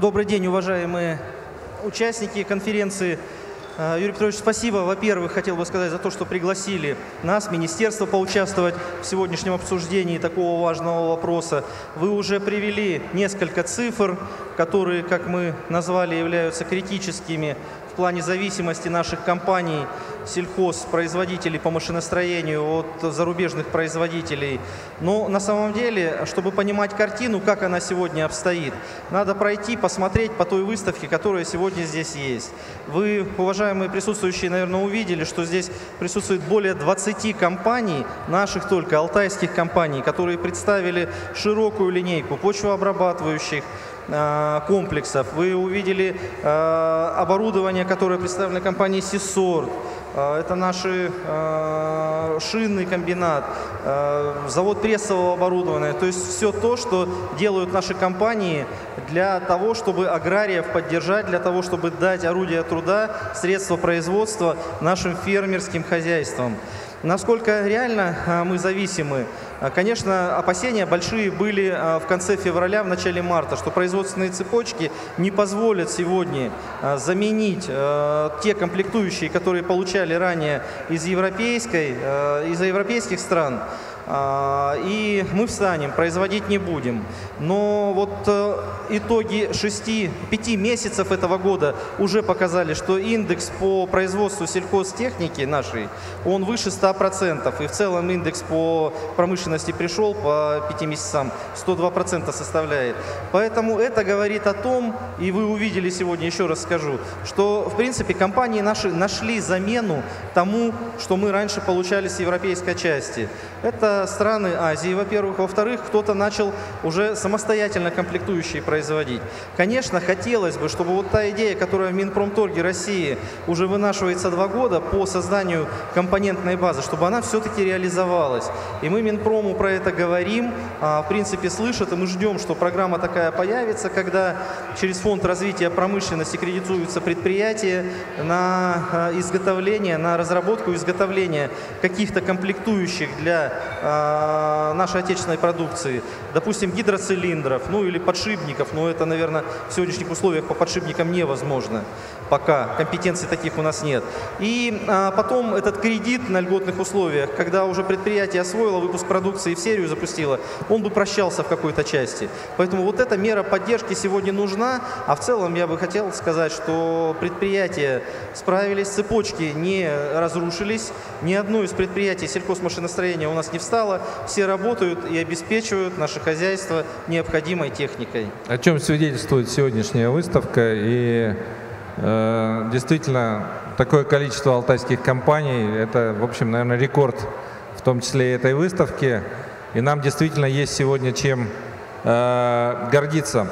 Добрый день, уважаемые участники конференции. Э, Юрий Петрович, спасибо. Во-первых, хотел бы сказать за то, что пригласили нас, министерство, поучаствовать в сегодняшнем обсуждении такого важного вопроса. Вы уже привели несколько цифр, которые, как мы назвали, являются критическими плане зависимости наших компаний, сельхозпроизводителей по машиностроению от зарубежных производителей. Но на самом деле, чтобы понимать картину, как она сегодня обстоит, надо пройти, посмотреть по той выставке, которая сегодня здесь есть. Вы, уважаемые присутствующие, наверное, увидели, что здесь присутствует более 20 компаний, наших только, алтайских компаний, которые представили широкую линейку почвообрабатывающих, комплексов. Вы увидели э, оборудование, которое представлено компанией Сисор. Э, это наш шинный комбинат, завод прессового оборудования. То есть все то, что делают наши компании для того, чтобы аграриев поддержать, для того, чтобы дать орудия труда, средства производства нашим фермерским хозяйствам. Насколько реально мы зависимы? Конечно, опасения большие были в конце февраля, в начале марта, что производственные цепочки не позволят сегодня заменить те комплектующие, которые получали ранее из, европейской, из европейских стран. А, и мы встанем, производить не будем. Но вот э, итоги 6-5 месяцев этого года уже показали, что индекс по производству сельхозтехники нашей, он выше 100%. И в целом индекс по промышленности пришел по 5 месяцам, 102% составляет. Поэтому это говорит о том, и вы увидели сегодня, еще раз скажу, что в принципе компании наши нашли замену тому, что мы раньше получали с европейской части. Это страны Азии, во-первых. Во-вторых, кто-то начал уже самостоятельно комплектующие производить. Конечно, хотелось бы, чтобы вот та идея, которая в Минпромторге России уже вынашивается два года по созданию компонентной базы, чтобы она все-таки реализовалась. И мы Минпрому про это говорим, а, в принципе, слышат, и мы ждем, что программа такая появится, когда через Фонд развития промышленности кредитуются предприятия на а, изготовление, на разработку и изготовление каких-то комплектующих для э, нашей отечественной продукции, допустим, гидроцилиндров, ну или подшипников, но это, наверное, в сегодняшних условиях по подшипникам невозможно. Пока, компетенций таких у нас нет. И а, потом этот кредит на льготных условиях, когда уже предприятие освоило выпуск продукции и в серию запустило, он бы прощался в какой-то части. Поэтому вот эта мера поддержки сегодня нужна, а в целом я бы хотел сказать, что предприятия справились, цепочки не разрушились, ни одно из предприятий сельхозмашиностроения у нас не встало, все работают и обеспечивают наше хозяйство необходимой техникой. О чем свидетельствует сегодняшняя выставка и Э, действительно, такое количество алтайских компаний, это, в общем, наверное, рекорд, в том числе и этой выставки. И нам действительно есть сегодня чем э, гордиться.